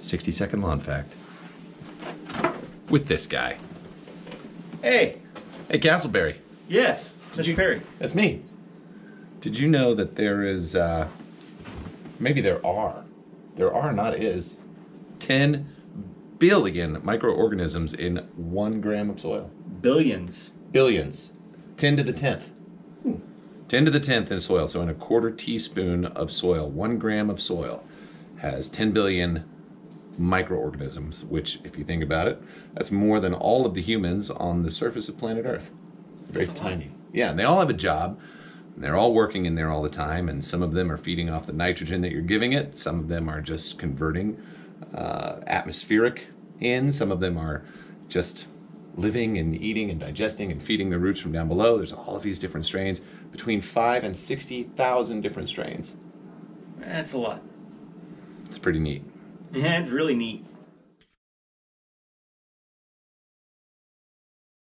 60 second lawn fact with this guy. Hey, Hey, Castleberry. yes, Mr. Perry. That's me. Did you know that there is, uh, maybe there are, there are, not is, 10 billion microorganisms in one gram of soil? Billions. Billions. 10 to the 10th. 10 to the 10th in soil. So in a quarter teaspoon of soil, one gram of soil has 10 billion microorganisms, which, if you think about it, that's more than all of the humans on the surface of planet Earth. Very That's tiny. Yeah, and they all have a job. And they're all working in there all the time, and some of them are feeding off the nitrogen that you're giving it. Some of them are just converting uh, atmospheric in. Some of them are just living and eating and digesting and feeding the roots from down below. There's all of these different strains, between five and sixty thousand different strains. That's a lot. It's pretty neat. Yeah, it's really neat.